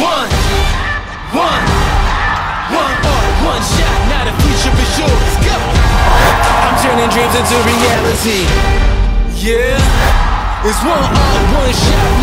One, one, one art, one shot. Now the future is yours. Go. I'm turning dreams into reality. Yeah. It's one art, one shot.